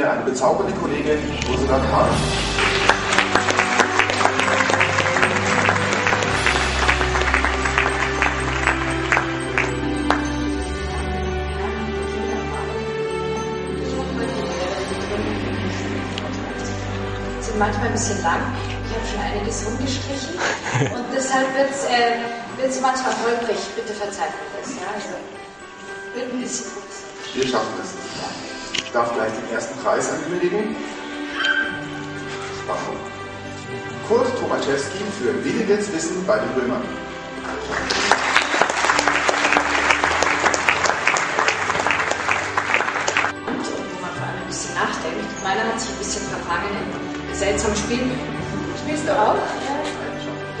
Ja, eine bezaubernde Kollegin Ursula Kahn. sind manchmal ein bisschen lang. Ich habe schon einiges rumgestrichen und deshalb wird es äh, manchmal holprig. Bitte verzeiht mir das. Ja? Also, wird ein bisschen. Wir schaffen es. Ich darf gleich den ersten Preis ankündigen. Kurt Tomaszewski für Williges Wissen bei den Römern. Und wo man vor allem ein bisschen nachdenkt. Meiner hat sich ein bisschen verfangen in seltsamen Spielen. Spielst du auch?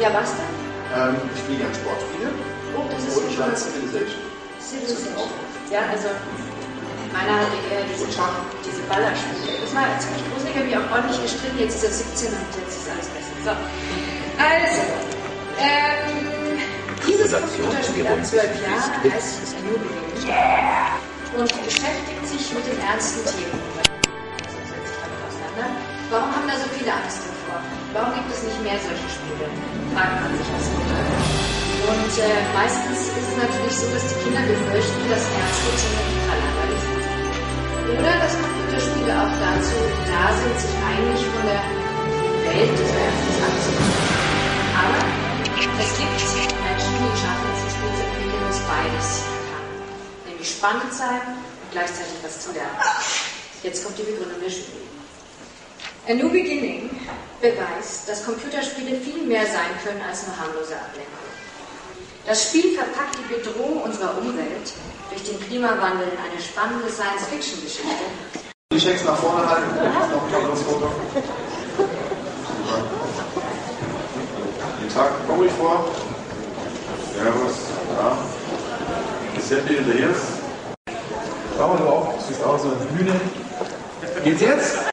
Ja, was denn? Ähm, ich spiele gerne Sportspiele Oh, das ist und ja dann Civilization. Civilization. Ja, also meiner hatte eher diese, diese Ballerspiele. Das war ziemlich gruselig, habe ich auch ordentlich gestritten. Jetzt ist er 17 und jetzt ist alles besser. So. Also, ähm, dieses Computerspiel ab 12 Jahren heißt Anubis und beschäftigt sich mit den ernsten Themen. Also setzt sich damit auseinander. Warum haben da so viele Angst davor? Warum gibt es nicht mehr solche Spiele? Fragt man sich als Mutter. Und äh, meistens ist es natürlich so, dass die Kinder befürchten, dass ernste Themen total langweilig sind. Oder dass Computerspiele auch dazu da sind, sich eigentlich von der Welt des Ernstes abzulenken. Aber es gibt Menschen, die schaffen es, Spiel zu entwickeln, das beides kann. Nämlich spannend sein und gleichzeitig was zu lernen. Jetzt kommt die Begründung der Jury. A New Beginning beweist, dass Computerspiele viel mehr sein können als nur harmlose Ablenkung. Das Spiel verpackt die Bedrohung unserer Umwelt durch den Klimawandel in eine spannende Science-Fiction-Geschichte. Die Schecks nach vorne halten. Noch ein tolles Foto. Guten Tag, komm ruhig vor. Servus. Ja. In the ears? Schau mal du auf, du siehst aus so eine Bühne. Geht's jetzt?